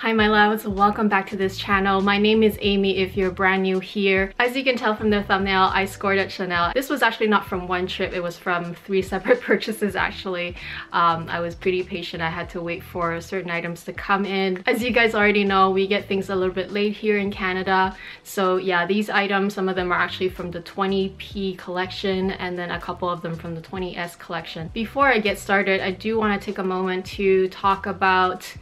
Hi my loves, welcome back to this channel. My name is Amy if you're brand new here. As you can tell from the thumbnail, I scored at Chanel. This was actually not from one trip, it was from three separate purchases actually. Um, I was pretty patient, I had to wait for certain items to come in. As you guys already know, we get things a little bit late here in Canada. So yeah, these items, some of them are actually from the 20P collection and then a couple of them from the 20S collection. Before I get started, I do want to take a moment to talk about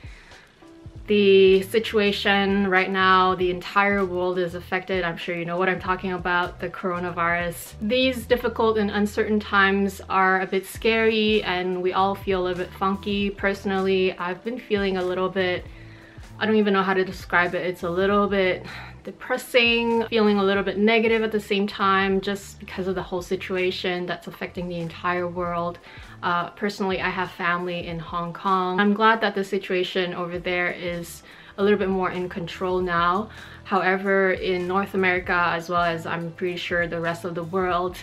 the situation right now, the entire world is affected. I'm sure you know what I'm talking about, the coronavirus. These difficult and uncertain times are a bit scary and we all feel a bit funky. Personally, I've been feeling a little bit, I don't even know how to describe it. It's a little bit depressing, feeling a little bit negative at the same time just because of the whole situation that's affecting the entire world. Uh, personally, I have family in Hong Kong. I'm glad that the situation over there is a little bit more in control now. However, in North America, as well as I'm pretty sure the rest of the world,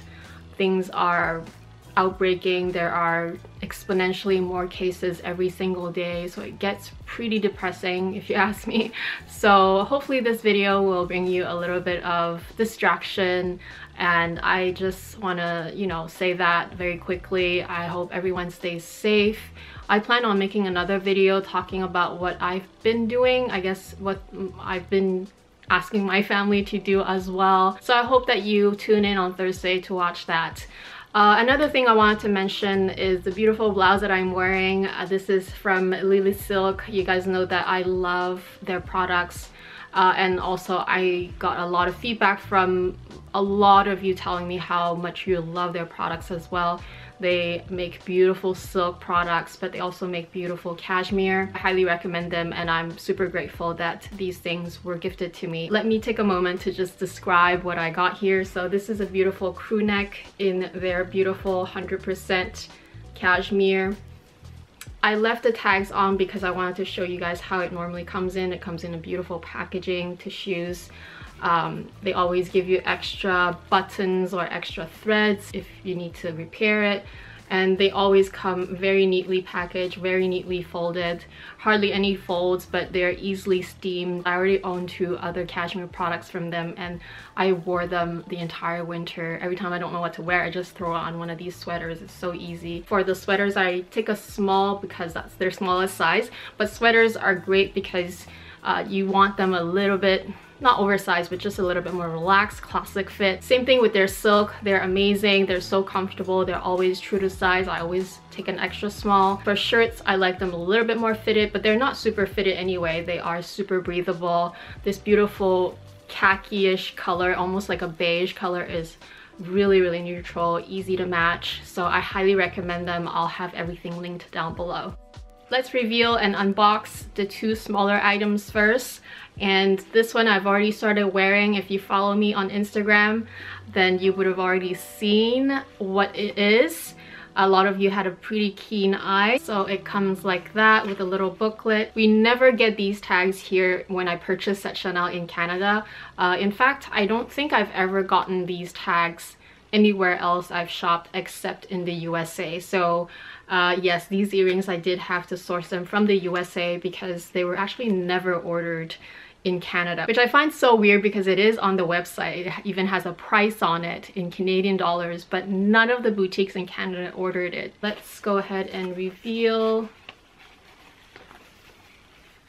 things are outbreaking. There are exponentially more cases every single day, so it gets pretty depressing if you ask me. So hopefully this video will bring you a little bit of distraction and I just want to, you know, say that very quickly. I hope everyone stays safe. I plan on making another video talking about what I've been doing, I guess what I've been asking my family to do as well. So I hope that you tune in on Thursday to watch that. Uh, another thing I wanted to mention is the beautiful blouse that I'm wearing. Uh, this is from Lily Silk. You guys know that I love their products. Uh, and also I got a lot of feedback from a lot of you telling me how much you love their products as well. They make beautiful silk products, but they also make beautiful cashmere. I highly recommend them and I'm super grateful that these things were gifted to me. Let me take a moment to just describe what I got here. So this is a beautiful crew neck in their beautiful 100% cashmere. I left the tags on because I wanted to show you guys how it normally comes in. It comes in a beautiful packaging, tissues. Um, they always give you extra buttons or extra threads if you need to repair it and they always come very neatly packaged, very neatly folded. Hardly any folds, but they're easily steamed. I already own two other cashmere products from them and I wore them the entire winter. Every time I don't know what to wear, I just throw on one of these sweaters. It's so easy. For the sweaters, I take a small because that's their smallest size, but sweaters are great because uh, you want them a little bit not oversized but just a little bit more relaxed classic fit. Same thing with their silk. They're amazing. They're so comfortable. They're always true to size. I always take an extra small. For shirts i like them a little bit more fitted but they're not super fitted anyway. They are super breathable. This beautiful khaki-ish color almost like a beige color is really really neutral easy to match. So i highly recommend them. I'll have everything linked down below. Let's reveal and unbox the two smaller items first and this one I've already started wearing. If you follow me on Instagram then you would have already seen what it is. A lot of you had a pretty keen eye so it comes like that with a little booklet. We never get these tags here when i purchase at chanel in canada. Uh, in fact i don't think i've ever gotten these tags anywhere else i've shopped except in the usa so uh, yes these earrings i did have to source them from the usa because they were actually never ordered in Canada, which I find so weird because it is on the website. It even has a price on it in Canadian dollars, but none of the boutiques in Canada ordered it. Let's go ahead and reveal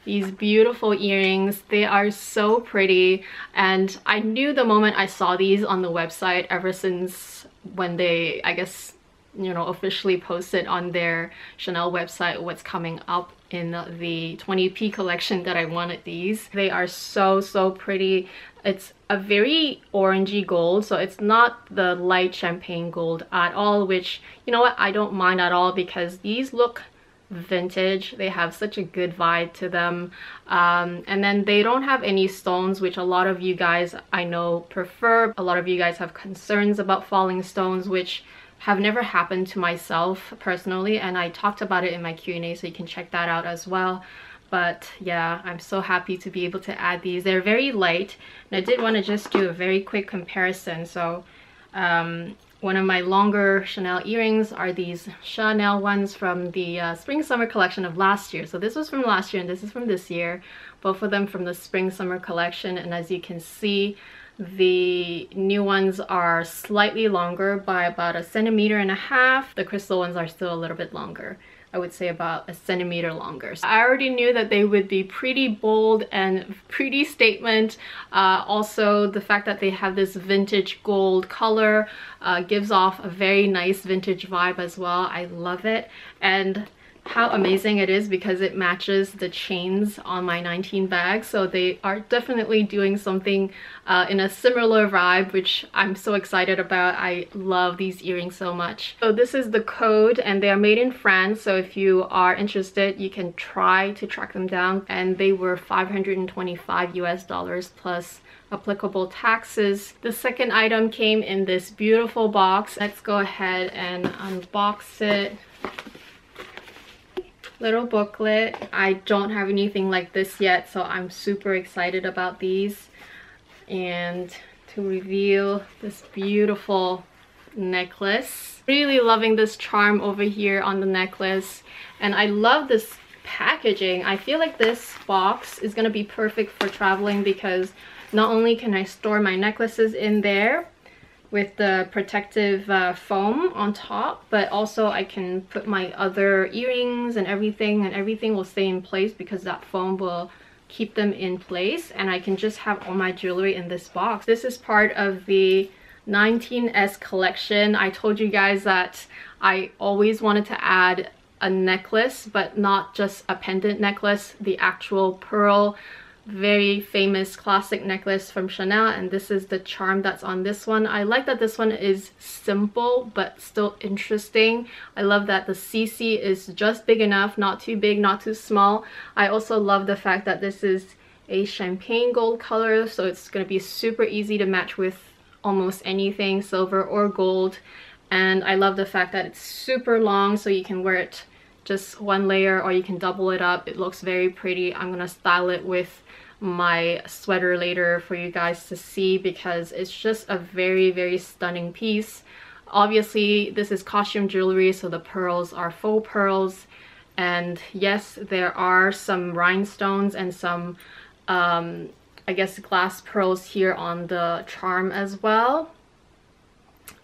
these beautiful earrings. They are so pretty and I knew the moment I saw these on the website ever since when they, I guess, you know, officially posted on their Chanel website what's coming up in the 20p collection that I wanted these. They are so, so pretty. It's a very orangey gold, so it's not the light champagne gold at all, which, you know what, I don't mind at all because these look vintage they have such a good vibe to them um, and then they don't have any stones which a lot of you guys i know prefer a lot of you guys have concerns about falling stones which have never happened to myself personally and I talked about it in my Q&A so you can check that out as well. But yeah I'm so happy to be able to add these. They're very light and I did want to just do a very quick comparison. So um, one of my longer Chanel earrings are these Chanel ones from the uh, spring summer collection of last year. So this was from last year and this is from this year both of them from the spring summer collection. And as you can see the new ones are slightly longer by about a centimeter and a half. The crystal ones are still a little bit longer. I would say about a centimeter longer. So I already knew that they would be pretty bold and pretty statement. Uh, also, the fact that they have this vintage gold color uh, gives off a very nice vintage vibe as well. I love it. And how amazing it is because it matches the chains on my 19 bag. So they are definitely doing something uh, in a similar vibe which I'm so excited about. I love these earrings so much. So this is the code and they are made in France. So if you are interested you can try to track them down. And they were 525 US dollars plus applicable taxes. The second item came in this beautiful box. Let's go ahead and unbox it little booklet. I don't have anything like this yet, so I'm super excited about these. And to reveal this beautiful necklace. Really loving this charm over here on the necklace. And I love this packaging. I feel like this box is going to be perfect for traveling because not only can I store my necklaces in there, with the protective uh, foam on top but also I can put my other earrings and everything and everything will stay in place because that foam will keep them in place and I can just have all my jewelry in this box. This is part of the 19S collection. I told you guys that I always wanted to add a necklace but not just a pendant necklace, the actual pearl very famous classic necklace from Chanel and this is the charm that's on this one. I like that this one is simple but still interesting. I love that the CC is just big enough, not too big, not too small. I also love the fact that this is a champagne gold color so it's going to be super easy to match with almost anything, silver or gold. And I love the fact that it's super long so you can wear it just one layer or you can double it up. It looks very pretty. I'm to style it with my sweater later for you guys to see because it's just a very very stunning piece obviously this is costume jewelry so the pearls are faux pearls and yes there are some rhinestones and some um, I guess glass pearls here on the charm as well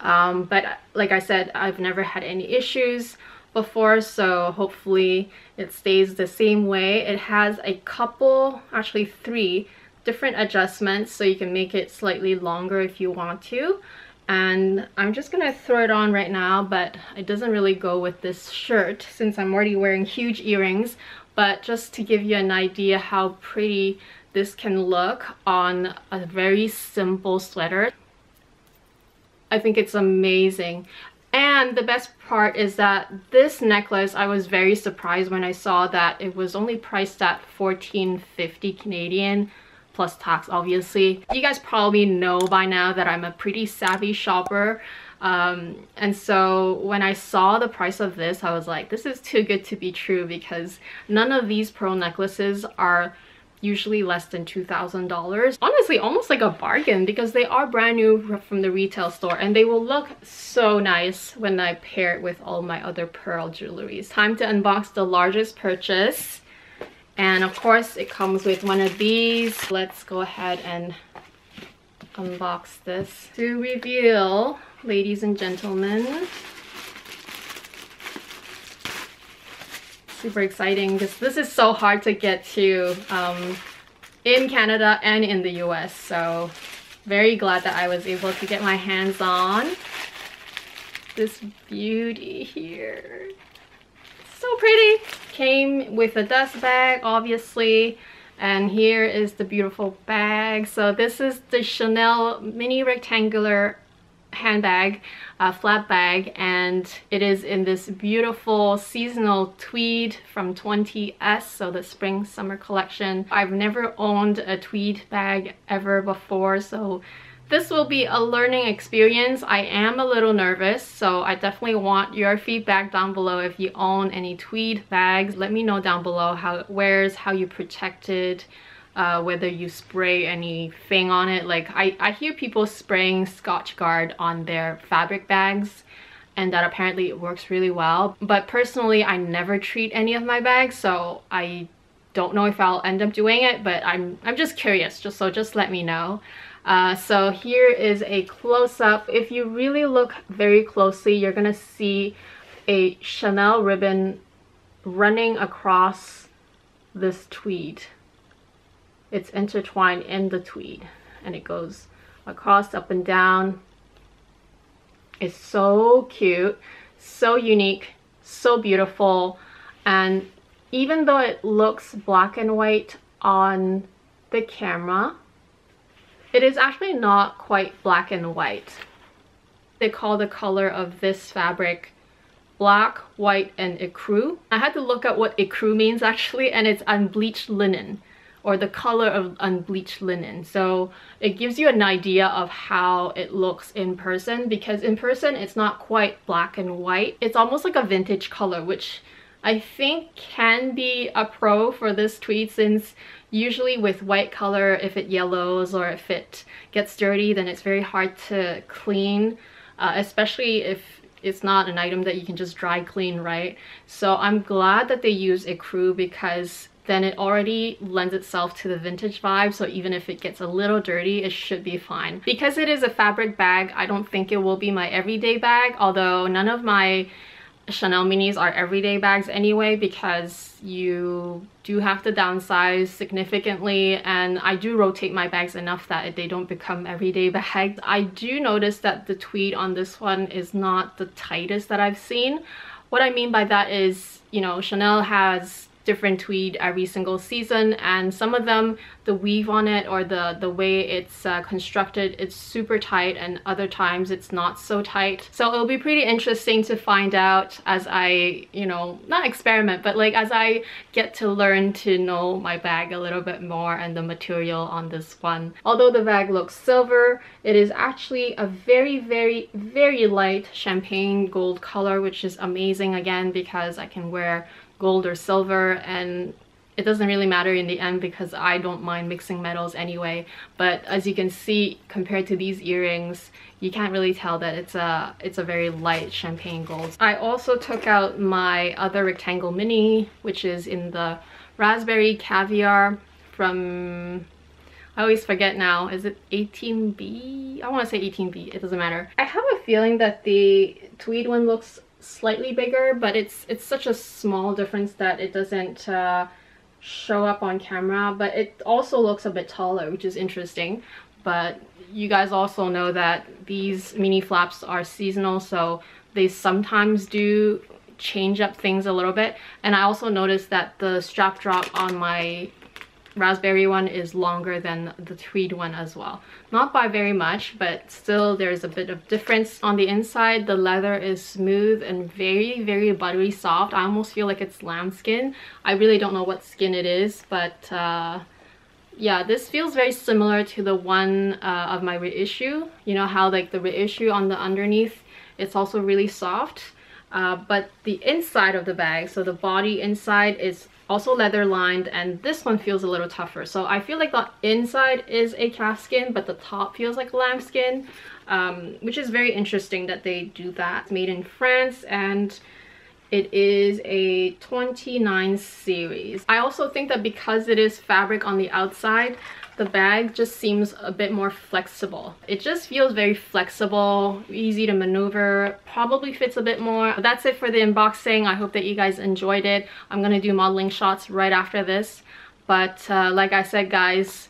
um, but like I said I've never had any issues before so hopefully it stays the same way. It has a couple actually three different adjustments so you can make it slightly longer if you want to. And I'm just gonna throw it on right now but it doesn't really go with this shirt since I'm already wearing huge earrings. But just to give you an idea how pretty this can look on a very simple sweater I think it's amazing and the best part is that this necklace, I was very surprised when I saw that it was only priced at 14.50 Canadian plus tax obviously. You guys probably know by now that I'm a pretty savvy shopper. Um, and so when I saw the price of this, I was like, this is too good to be true because none of these pearl necklaces are usually less than $2,000. Honestly, almost like a bargain because they are brand new from the retail store and they will look so nice when I pair it with all my other pearl jewelries. Time to unbox the largest purchase. And of course, it comes with one of these. Let's go ahead and unbox this. To reveal, ladies and gentlemen, super exciting because this is so hard to get to um, in Canada and in the US. So very glad that I was able to get my hands on this beauty here. So pretty. Came with a dust bag, obviously. And here is the beautiful bag. So this is the Chanel mini rectangular handbag, a flap bag, and it is in this beautiful seasonal tweed from 20S, so the spring summer collection. I've never owned a tweed bag ever before, so this will be a learning experience. I am a little nervous, so I definitely want your feedback down below if you own any tweed bags. Let me know down below how it wears, how you protect it, uh, whether you spray anything on it. Like I, I hear people spraying Scotchgard on their fabric bags and that apparently it works really well. But personally, I never treat any of my bags, so I don't know if I'll end up doing it, but I'm, I'm just curious, just so just let me know. Uh, so here is a close-up. If you really look very closely, you're gonna see a Chanel ribbon running across this tweed. It's intertwined in the tweed and it goes across, up and down. It's so cute, so unique, so beautiful. And even though it looks black and white on the camera, it is actually not quite black and white. They call the color of this fabric black, white, and ecru. I had to look at what ecru means actually, and it's unbleached linen or the color of unbleached linen. So it gives you an idea of how it looks in person because in person it's not quite black and white. It's almost like a vintage color, which I think can be a pro for this tweed since usually with white color, if it yellows or if it gets dirty, then it's very hard to clean, uh, especially if it's not an item that you can just dry clean, right? So I'm glad that they use ecru because then it already lends itself to the vintage vibe so even if it gets a little dirty it should be fine because it is a fabric bag i don't think it will be my everyday bag although none of my Chanel minis are everyday bags anyway because you do have to downsize significantly and I do rotate my bags enough that they don't become everyday bags. I do notice that the tweed on this one is not the tightest that I've seen. What I mean by that is, you know, Chanel has different tweed every single season and some of them the weave on it or the the way it's uh, constructed it's super tight and other times it's not so tight. So it'll be pretty interesting to find out as I you know not experiment but like as I get to learn to know my bag a little bit more and the material on this one. Although the bag looks silver it is actually a very very very light champagne gold color which is amazing again because I can wear gold or silver and it doesn't really matter in the end because I don't mind mixing metals anyway but as you can see compared to these earrings you can't really tell that it's a it's a very light champagne gold. I also took out my other rectangle mini which is in the raspberry caviar from I always forget now. Is it 18B? I want to say 18B. It doesn't matter. I have a feeling that the tweed one looks slightly bigger, but it's it's such a small difference that it doesn't uh, show up on camera. But it also looks a bit taller, which is interesting. But you guys also know that these mini flaps are seasonal, so they sometimes do change up things a little bit. And I also noticed that the strap drop on my raspberry one is longer than the tweed one as well. Not by very much, but still there's a bit of difference. On the inside, the leather is smooth and very, very buttery soft. I almost feel like it's lambskin. I really don't know what skin it is, but uh, yeah, this feels very similar to the one uh, of my reissue. You know how like the reissue on the underneath, it's also really soft. Uh, but the inside of the bag, so the body inside is also leather lined and this one feels a little tougher. So i feel like the inside is a calf skin but the top feels like lambskin um, which is very interesting that they do that. It's made in france and it is a 29 series. I also think that because it is fabric on the outside the bag just seems a bit more flexible. It just feels very flexible, easy to maneuver, probably fits a bit more. But that's it for the unboxing. I hope that you guys enjoyed it. I'm gonna do modeling shots right after this. But uh, like I said, guys,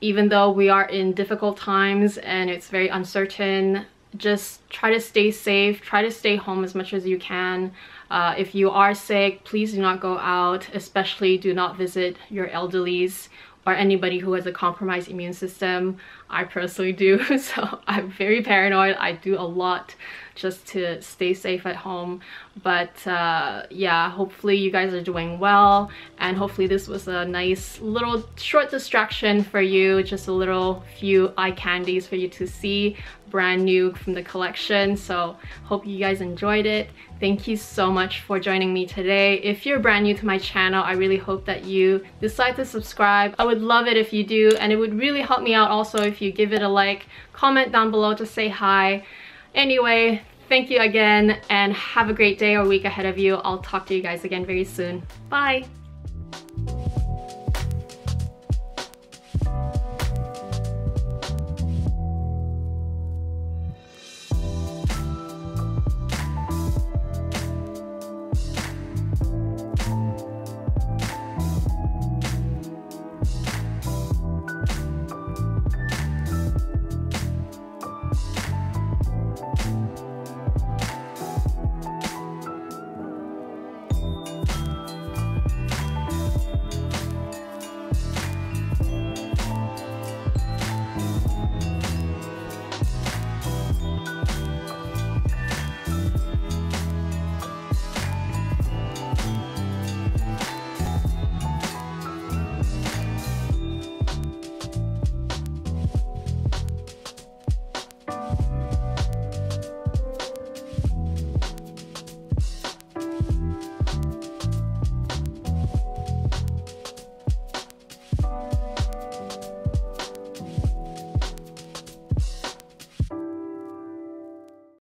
even though we are in difficult times and it's very uncertain, just try to stay safe, try to stay home as much as you can. Uh, if you are sick, please do not go out, especially do not visit your elderlies or anybody who has a compromised immune system. I personally do, so I'm very paranoid. I do a lot just to stay safe at home. But uh, yeah, hopefully you guys are doing well and hopefully this was a nice little short distraction for you, just a little few eye candies for you to see brand new from the collection so hope you guys enjoyed it. Thank you so much for joining me today. If you're brand new to my channel i really hope that you decide to subscribe. I would love it if you do and it would really help me out also if you give it a like comment down below to say hi. Anyway thank you again and have a great day or week ahead of you. I'll talk to you guys again very soon. Bye